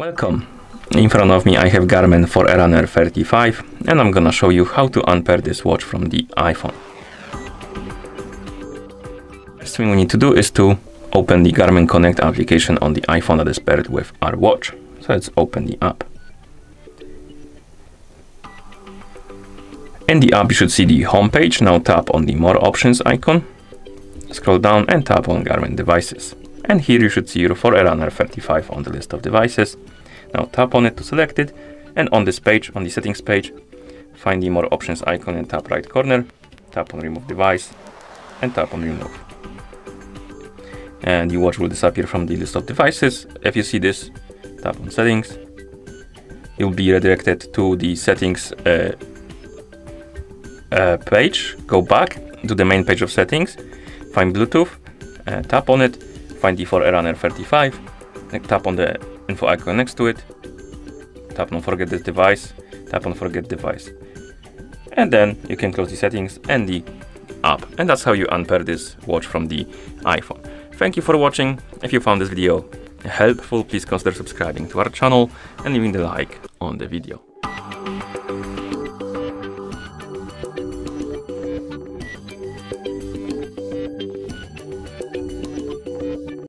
Welcome. In front of me I have Garmin Forerunner 35 and I'm gonna show you how to unpair this watch from the iPhone. First thing we need to do is to open the Garmin Connect application on the iPhone that is paired with our watch. So let's open the app. In the app you should see the home page. Now tap on the more options icon. Scroll down and tap on Garmin devices. And here you should see your Forerunner 35 on the list of devices. Now tap on it to select it and on this page, on the settings page, find the more options icon and tap right corner, tap on remove device and tap on remove. And your watch will disappear from the list of devices. If you see this, tap on settings. You'll be redirected to the settings uh, uh, page. Go back to the main page of settings, find Bluetooth, uh, tap on it, find the Forerunner 35, tap on the info icon next to it, tap on forget this device, tap on forget device. And then you can close the settings and the app. And that's how you unpair this watch from the iPhone. Thank you for watching. If you found this video helpful, please consider subscribing to our channel and leaving the like on the video.